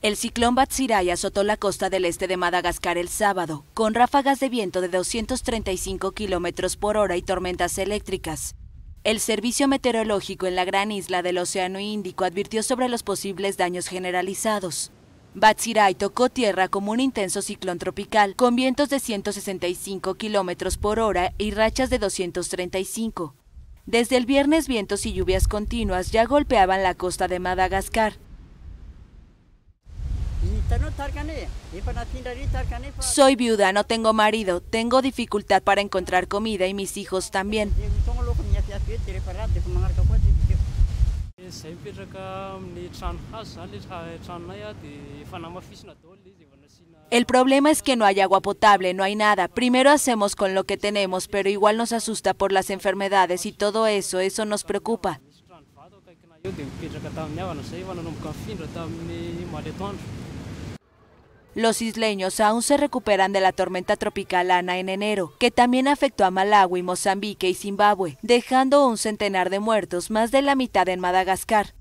El ciclón Batsirai azotó la costa del este de Madagascar el sábado, con ráfagas de viento de 235 kilómetros por hora y tormentas eléctricas. El Servicio Meteorológico en la gran isla del Océano Índico advirtió sobre los posibles daños generalizados. Batsirai tocó tierra como un intenso ciclón tropical, con vientos de 165 kilómetros por hora y rachas de 235. Desde el viernes, vientos y lluvias continuas ya golpeaban la costa de Madagascar. Soy viuda, no tengo marido, tengo dificultad para encontrar comida y mis hijos también. El problema es que no hay agua potable, no hay nada. Primero hacemos con lo que tenemos, pero igual nos asusta por las enfermedades y todo eso, eso nos preocupa. Los isleños aún se recuperan de la tormenta tropical Ana en enero, que también afectó a Malawi, Mozambique y Zimbabue, dejando un centenar de muertos, más de la mitad en Madagascar.